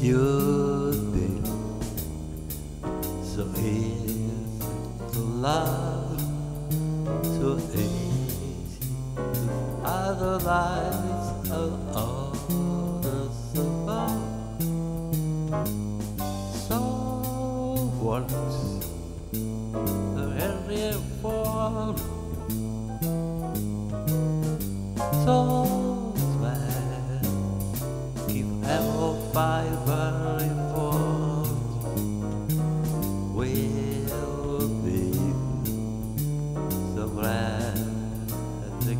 you'd be so easy to love, so easy to idolize of others above. So what? The every form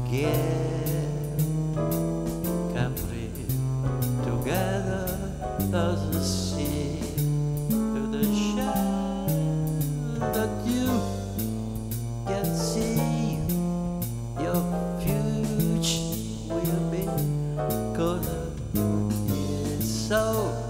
to get country together as a sea to the shine that you can see your future will be good. It's so